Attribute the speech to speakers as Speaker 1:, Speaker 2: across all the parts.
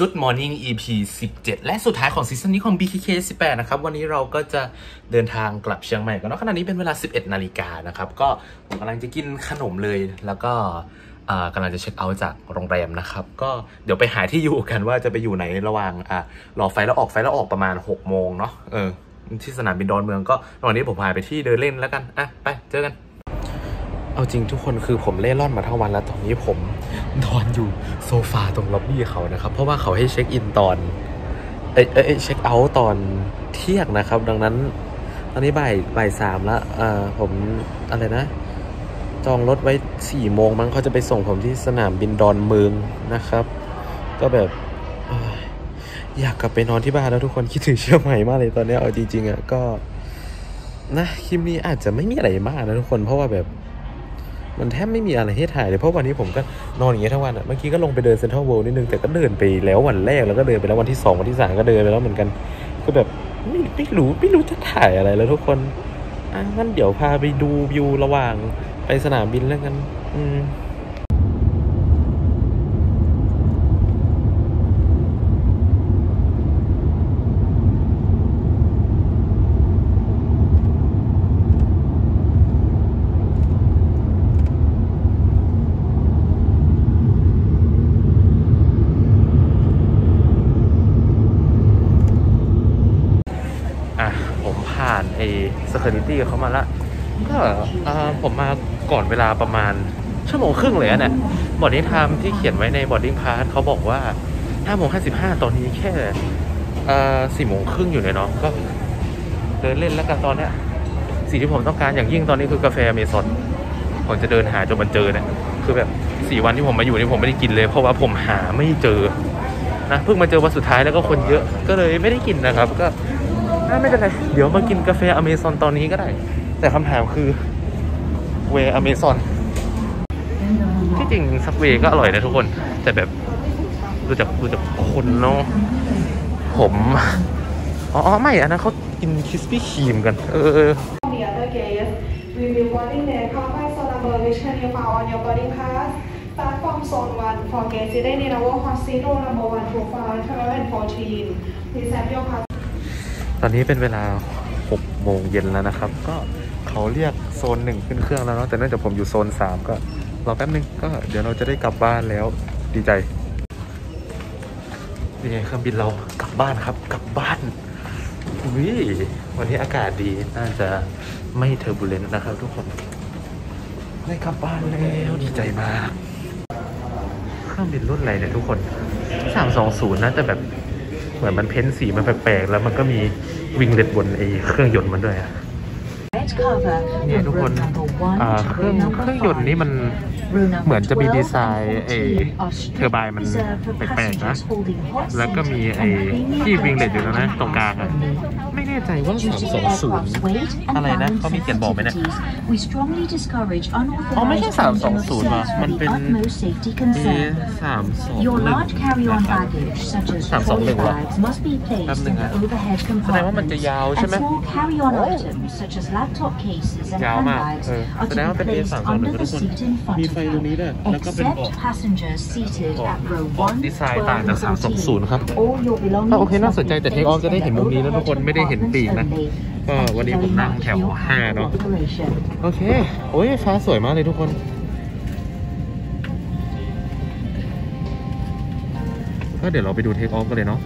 Speaker 1: จุด Morning EP 17 และสุดท้ายของซีซั่นนี้ของ BKK 18 นะครับ วันนี้เราก็จะเดินทางกลับเชียงใหม่กันเนาะขณะนี้เป็นเวลา 11 นาฬิกานะครับ ก็ผมกำลังจะกินขนมเลย แล้วก็กำลังจะเช็คเอาท์จากโรงแรมนะครับ ก็เดี๋ยวไปหาที่อยู่กันว่าจะไปอยู่ไหนระหว่างอ่ารอไฟแล้วออกไฟแล้วออกประมาณ 6 โมงเนาะเออที่สนามบินดอนเมืองก็ระหว่างนี้ผมพาไปที่เดินเล่นแล้วกันอะไปเจอกัน เอาจริงทุกคนคือผมเล่ร่อนมาทั้งวันแล้วตอนนี้ผมนอนอยู่โซฟาตรงล็อบบี้เขานะครับ เพราะว่าเขาให้เช็คอินตอนเอ้ยเอ้ยเช็คเอาท์ตอนเที่ยงนะครับ ดังนั้น ตอนนี้บ่ายบ่ายสามแล้วอ่าผมอะไรนะ จองรถไว้สี่โมงมั้งเขาจะไปส่งผมที่สนามบินดอนเมืองนะครับ ก็แบบอยากกลับไปนอนที่บ้านแล้วทุกคนคิดถึงเชียงใหม่มากเลยตอนนี้เอาจริงๆอะก็นะคลิปนี้อาจจะไม่มีอะไรมากนะทุกคนเพราะว่าแบบ มันแทบไม่มีอะไรให้ถ่ายเลยเพราะวันนี้ผมก็นอนอย่างเงี้ยทั้งวันอะเมื่อกี้ก็ลงไปเดินเซ็นทรัลเวิลด์นิดนึงแต่ก็เดินไปแล้ววันแรกแล้วก็เดินไปแล้ววันที่สองวันที่สามก็เดินไปแล้วเหมือนกันก็แบบไม่ไม่รู้ไม่รู้จะถ่ายอะไรแล้วทุกคนอะงั้นเดี๋ยวพาไปดูวิวระหว่างไปสนามบินแล้วกัน อืม อะผมผ่านไอ้ security เขามาละก็ผมมาก่อนเวลาประมาณชั่วโมงครึ่งเลยอะเนี่ย boarding time ที่เขียนไว้ใน boarding pass เขาบอกว่า5โมง55 ตอนนี้แค่สี่โมงครึ่งอยู่เลยเนาะก็เดินเล่นแล้วกันตอนเนี้ยสิ่งที่ผมต้องการอย่างยิ่งตอนนี้คือกาแฟเมซอนผมจะเดินหาจนมันเจอเนี่ยคือแบบสี่วันที่ผมมาอยู่นี่ผมไม่ได้กินเลย เพราะว่าผมหาไม่เจอนะเพิ่งมาเจอวันสุดท้ายแล้วก็คนเยอะก็เลยไม่ได้กินนะครับ ก็ ไม่เป็นไร เดี๋ยวมากินกาแฟอเมซอนตอนนี้ก็ได้ แต่คำถามคือ where Amazon ที่จริง Subway ก็อร่อยนะทุกคน แต่แบบดูจากดูจากคนเนาะผม อ๋ออ๋อไม่ อันนั้นเขากิน Krispy Kreme กัน เออเออ
Speaker 2: The other guests, we will boarding their car by zone number which can you found on your boarding pass. Start from zone 1 for guests seated in our hot seat row number 1 to 5, 12 and 14. Please have your pass.
Speaker 1: ตอนนี้เป็นเวลา6โมงเย็นแล้วนะครับ ก็เขาเรียกโซนหนึ่งขึ้นเครื่องแล้วเนาะแต่เนื่องจากผมอยู่โซน 3 ก็รอแป๊บนึงก็เดี๋ยวเราจะได้กลับบ้านแล้วดีใจนี่ไงเครื่องบินเรากลับบ้านครับ กลับบ้านอุ้ยวันนี้อากาศดีน่าจะไม่เทอร์บูเลนต์นะครับทุกคนได้กลับบ้านแล้วดีใจมาก เครื่องบินรุ่นอะไรเนี่ยทุกคน 320นะแต่แบบ เหมือนมันเพ้นสีมันแปลกๆ แล้วมันก็มีวิงเล็ตบนไอ้เครื่องยนต์มันด้วยอะ
Speaker 3: Red cover
Speaker 1: เนี่ย
Speaker 3: from
Speaker 1: ทุกคน
Speaker 3: room number one
Speaker 1: อ่า
Speaker 3: to
Speaker 1: เครื่อง
Speaker 3: room number
Speaker 1: เครื่องยนต์นี่มัน
Speaker 3: five. Room number
Speaker 1: เหมือนจะมี
Speaker 3: 12
Speaker 1: ดีไซน์
Speaker 3: and
Speaker 1: ไอ้
Speaker 3: 14 are
Speaker 1: เทอร์ไบน์มัน
Speaker 3: reserved for
Speaker 1: แปลกๆนะ
Speaker 3: passengers holding hot
Speaker 1: แล้วก็
Speaker 3: seat
Speaker 1: มีไอ้
Speaker 3: and premium
Speaker 1: ที่วิงเล็ตอยู่
Speaker 3: close
Speaker 1: แล้วนะ
Speaker 3: cabin
Speaker 1: ตรงกลางอะ
Speaker 3: only.
Speaker 1: ไม่แน่ใจว่า
Speaker 3: Due to the aircraft's weight and
Speaker 1: อะไรนะ
Speaker 3: balance
Speaker 1: เขามีเขียนบอกไหมเนี่ย
Speaker 3: sensitivities, we strongly discourage
Speaker 1: อ๋อไม่ใช่
Speaker 3: unauthorized handling of
Speaker 1: 320
Speaker 3: seats
Speaker 1: ว่ะมัน
Speaker 3: for
Speaker 1: เป็น
Speaker 3: the utmost safety
Speaker 1: เอ
Speaker 3: concern.
Speaker 1: สามสอง
Speaker 3: Your
Speaker 1: หนึ่ง
Speaker 3: large carry-on
Speaker 1: นะครับ
Speaker 3: baggage, such as
Speaker 1: สามสองหนึ่
Speaker 3: trolley
Speaker 1: งเหรอ
Speaker 3: bags, must be
Speaker 1: แป๊บ
Speaker 3: placed
Speaker 1: หนึ่
Speaker 3: in
Speaker 1: ง
Speaker 3: the
Speaker 1: นะ
Speaker 3: overhead
Speaker 1: แสดงว่ามัน
Speaker 3: compartments,
Speaker 1: จะยาวใช่
Speaker 3: and
Speaker 1: ไหม
Speaker 3: small carry-on
Speaker 1: โอ้
Speaker 3: items, such as laptop cases and
Speaker 1: ยาวมาก
Speaker 3: handbags,
Speaker 1: เออ
Speaker 3: are
Speaker 1: แสดง
Speaker 3: to
Speaker 1: ว่า
Speaker 3: be
Speaker 1: เป็น A
Speaker 3: placed
Speaker 1: สามสองหนึ่ง
Speaker 3: under
Speaker 1: ทุ
Speaker 3: the
Speaker 1: กคน
Speaker 3: seat in front
Speaker 1: มี
Speaker 3: of
Speaker 1: ไฟตรงนี้
Speaker 3: you,
Speaker 1: ด้วยแล้วก็เป็นเบาะ
Speaker 3: except passengers seated
Speaker 1: เบาะ
Speaker 3: at row
Speaker 1: เบาะ
Speaker 3: 1,
Speaker 1: ดีไซน์
Speaker 3: 12,
Speaker 1: ต่างจาก
Speaker 3: and
Speaker 1: 320ครับ
Speaker 3: 14. All your
Speaker 1: ก็
Speaker 3: belongings
Speaker 1: โอเคน่าสน
Speaker 3: must
Speaker 1: ใจ
Speaker 3: be
Speaker 1: แต่เทคออฟ
Speaker 3: placed
Speaker 1: จะได้
Speaker 3: in
Speaker 1: เห็น
Speaker 3: the
Speaker 1: มุมนี้แล้วทุกคน
Speaker 3: overhead
Speaker 1: ไม่ได้เห็นปีกนะ
Speaker 3: compartments
Speaker 1: ก็
Speaker 3: only.
Speaker 1: วันนี้ผมนั่งแถว5เนาะ
Speaker 3: Cooperation.
Speaker 1: โอเคโอ้ยฟ้าสวยมากเลยทุกคนก็เดี๋ยวเราไปดูเทคออฟกันเลยเนาะ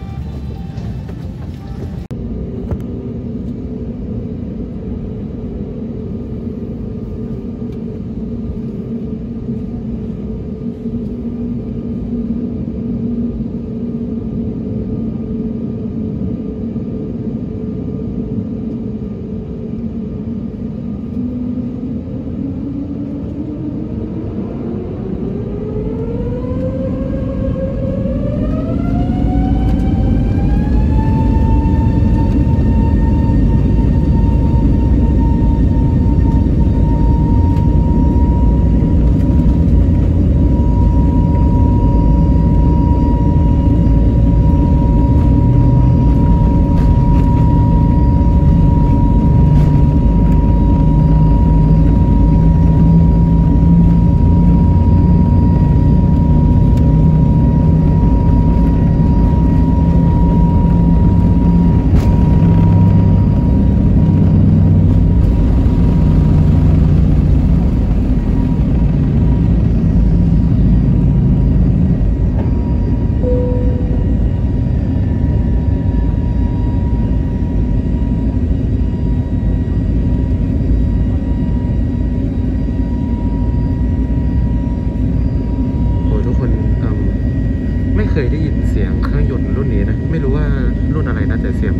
Speaker 1: เคยได้ยินเสียงเครื่องยนต์รุ่นนี้นะ ไม่รู้ว่ารุ่นอะไรนะแต่เสียง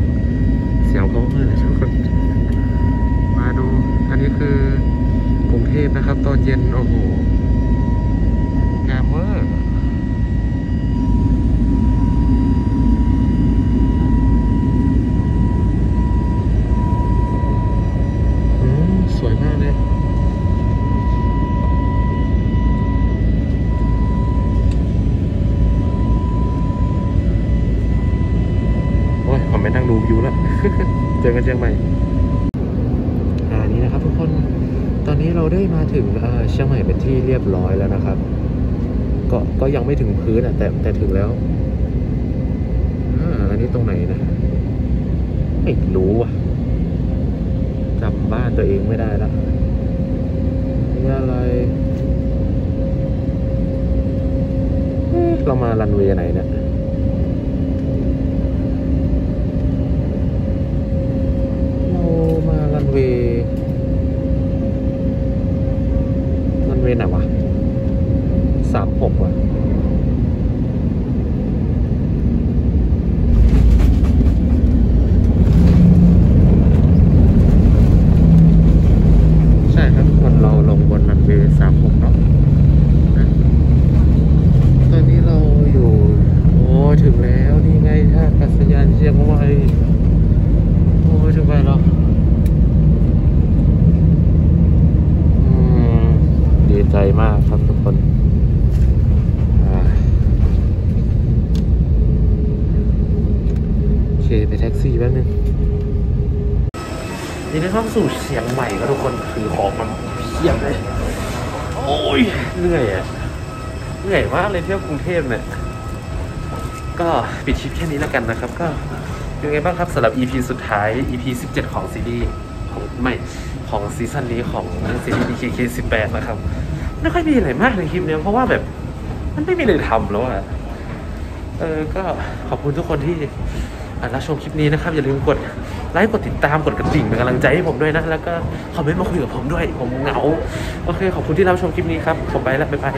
Speaker 1: เสียงเขาะมากเออทุกคนมาดู อันนี้คือกรุงเทพนะครับ ตอนเย็น โอ้โหงามเวอร์ รูวิวแล้ว เจอกันเชียงใหม่อ่านี้นะครับทุกคน ตอนนี้เราได้มาถึงเชียงใหม่เป็นที่เรียบร้อยแล้วนะครับ ก็ก็ยังไม่ถึงพื้นอะแต่แต่ถึงแล้วอันนี้ตรงไหนนะ ไม่รู้อะจำบ้านตัวเองไม่ได้ละนี่อะไรเอ๊ะเรามารันเวย์ไหนเนี่ย เรามารันเวย์รันเวย์ไหนวะสามหกวะใช่ครับทุกคนเราลงบนรันเวย์สามหกเนาะนะตอนนี้เราอยู่ โอ้ ถึงแล้วนี่ไงท่ากาศยานเชียงใหม่โอ้ยถึงไปแล้วดีใจมากครับทุกคนโอเคไปแท็กซี่แป๊บนึงนี่ได้เข้าสู่เชียงใหม่ครับทุกคนคือของมันเพียบเลย โอ้ยเหนื่อยอะเหนื่อยมากเลยเที่ยวกรุงเทพเนี่ย ก็ปิดคลิปแค่นี้แล้วกันนะครับ ก็เป็นไงบ้างครับสำหรับ EP สุดท้าย EP 17 ของซีรีส์ของไม่ของซีซั่นนี้ของซีรีส์ BKK 18 นะครับ ไม่ค่อยมีอะไรมากในคลิปเนี้ยเพราะว่าแบบมันไม่มีอะไรทำแล้วอะเออก็ขอบคุณทุกคนที่รับชมคลิปนี้นะครับ อย่าลืมกดไลค์กดติดตามกดกระดิ่งเป็นกำลังใจให้ผมด้วยนะแล้วก็คอมเมนต์มาคุยกับผมด้วยผมเหงา โอเค ขอบคุณที่รับชมคลิปนี้ครับผมไปแล้วบ๊ายบาย